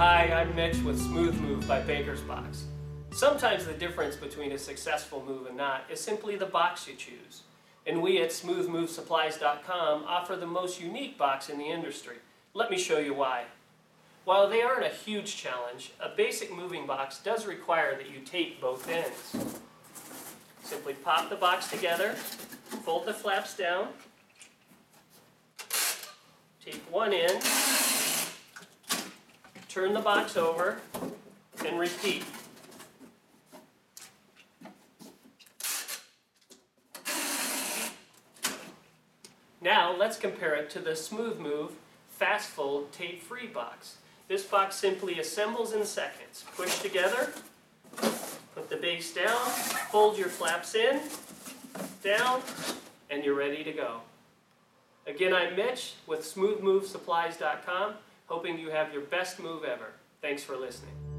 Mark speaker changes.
Speaker 1: Hi, I'm Mitch with Smooth Move by Bankers Box. Sometimes the difference between a successful move and not is simply the box you choose. And we at smoothmovesupplies.com offer the most unique box in the industry. Let me show you why. While they aren't a huge challenge, a basic moving box does require that you tape both ends. Simply pop the box together, fold the flaps down, tape one end, turn the box over, and repeat. Now let's compare it to the Smooth Move Fast Fold Tape Free box. This box simply assembles in seconds. Push together, put the base down, fold your flaps in, down, and you're ready to go. Again, I'm Mitch with SmoothMoveSupplies.com, hoping you have your best move ever. Thanks for listening.